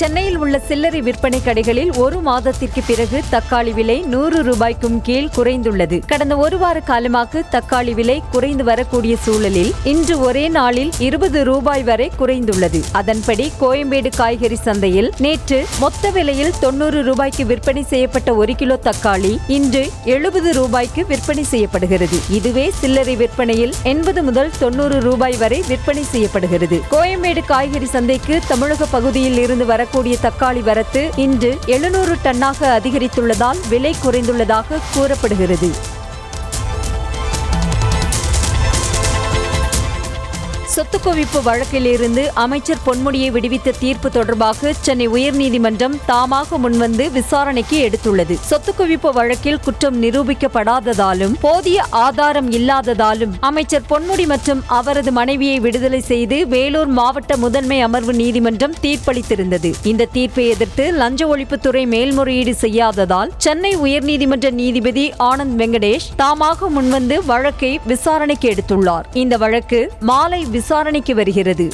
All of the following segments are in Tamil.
சென்னையில் உள்ள சில்லறை விற்பனை கடைகளில் ஒரு மாதத்திற்கு பிறகு தக்காளி விலை நூறு ரூபாய்க்கும் கீழ் குறைந்துள்ளது. கடந்த ஒரு வார காலமாக தக்காளி விலை குறைந்து வரக்கூடிய சூழலில் இன்று ஒரே நாளில் இருபது ரூபாய் வரை குறைந்துள்ளது. அதன்படி கோயம்பேடு காய்கறி சந்தையில் நேற்று மொத்த விலையில் தொண்ணூறு ரூபாய்க்கு விற்பனை செய்யப்பட்ட ஒரு கிலோ தக்காளி இன்று எழுபது ரூபாய்க்கு விற்பனை செய்யப்படுகிறது. இதுவே சில்லறை விற்பனையில் எண்பது முதல் தொண்ணூறு ரூபாய் வரை விற்பனை செய்யப்படுகிறது. கோயம்பேடு காய்கறி சந்தைக்கு தமிழக பகுதியில் இருந்து வர வரக்கூடிய தக்காளி வரத்து இன்று எழுநூறு டன்னாக அதிகரித்துள்ளதால் விலை குறைந்துள்ளதாக கூறப்படுகிறது. சொத்து குவிப்பு வழக்கிலிருந்து அமைச்சர் பொன்முடியை விடுவித்த தீர்ப்பு தொடர்பாக சென்னை உயர்நீதிமன்றம் தாமாக முன்வந்து விசாரணைக்கு எடுத்துள்ளது. சொத்து குவிப்பு வழக்கில் குற்றம் நிரூபிக்கப்படாததாலும் போதிய ஆதாரம் இல்லாததாலும் அமைச்சர் பொன்முடி மற்றும் அவரது மனைவியை விடுதலை செய்து வேலூர் மாவட்ட முதன்மை அமர்வு நீதிமன்றம் தீர்ப்பளித்திருந்தது. இந்த தீர்ப்பை எதிர்த்து லஞ்ச ஒழிப்புத்துறை மேல்முறையீடு செய்யாததால் சென்னை உயர்நீதிமன்ற நீதிபதி ஆனந்த் வெங்கடேஷ் தாமாக முன்வந்து வழக்கை விசாரணைக்கு எடுத்துள்ளார். இந்த வழக்கு மாலை விசாரணைக்கு வருகிறது.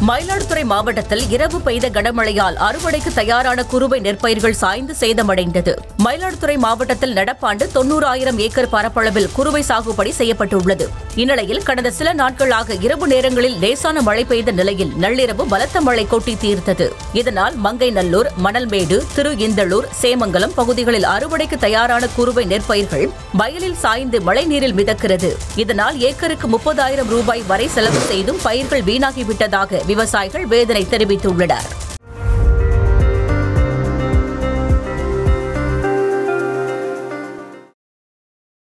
மயிலாடுதுறை மாவட்டத்தில் இரவு பெய்த கனமழையால் அறுவடைக்கு தயாரான குறுவை நெற்பயிர்கள் சாய்ந்து சேதமடைந்தது. மயிலாடுதுறை மாவட்டத்தில் நடப்பாண்டு தொன்னூறாயிரம் ஏக்கர் பரப்பளவில் குறுவை சாகுபடி செய்யப்பட்டுள்ளது. இந்நிலையில் கடந்த சில நாட்களாக இரவு நேரங்களில் லேசான மழை பெய்த நிலையில் நள்ளிரவு பலத்த மழை கொட்டி தீர்த்தது. இதனால் மங்கைநல்லூர் மணல்மேடு திரு இந்தளூர் சேமங்கலம் பகுதிகளில் அறுவடைக்கு தயாரான குறுவை நெற்பயிர்கள் வயலில் சாய்ந்து மழைநீரில் மிதக்கிறது. இதனால் ஏக்கருக்கு முப்பதாயிரம் ரூபாய் வரை செலவு செய்தும் பயிர்கள் வீணாகிவிட்டதாக விவசாயிகள் வேதனை தெரிவித்துள்ளனர்.